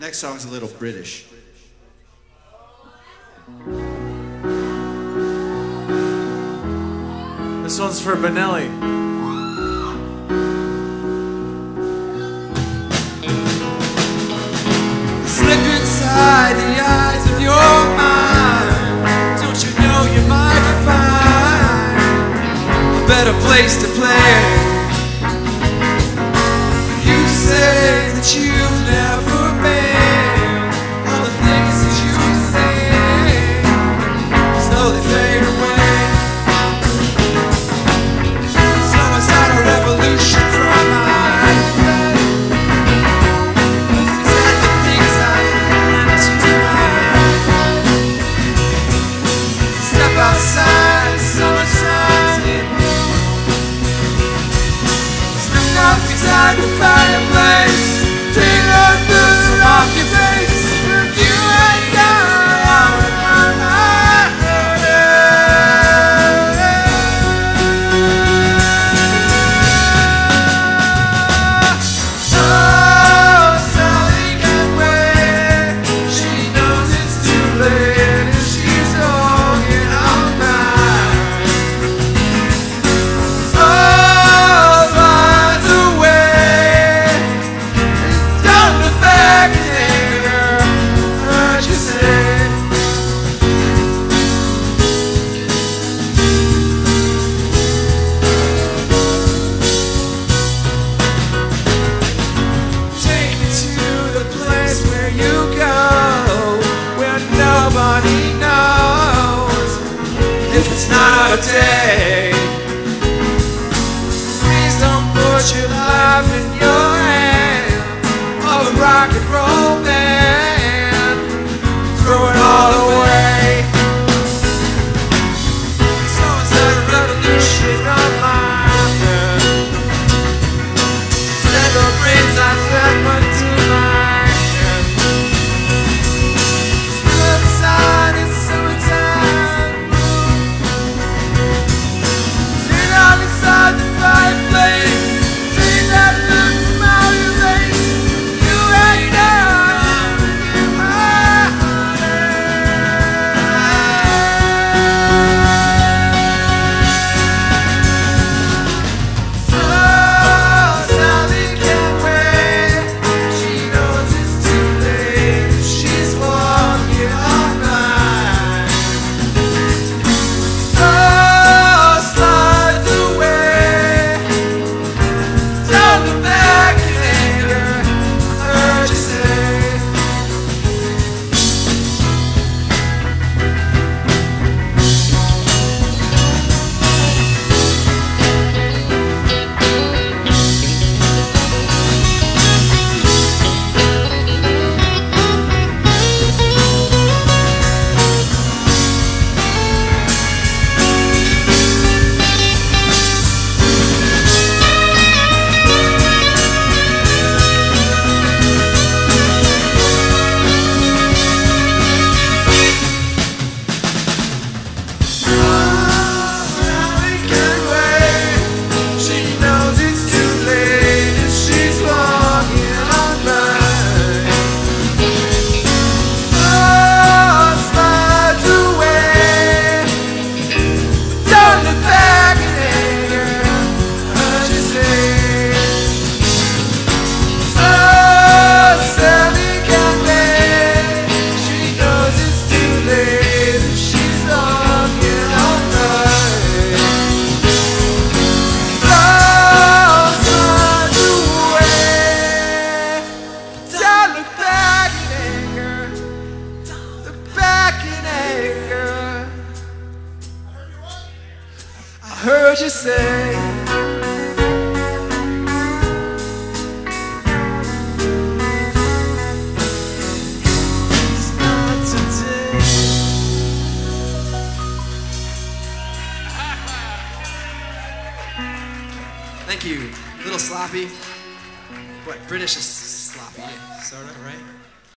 next song's a little British. This one's for Benelli. inside the eyes of your mind. Don't you know you might find a better place to play? You say that you. day. heard you say It's not today Thank you. A little sloppy. What, British is sloppy, sort of, right?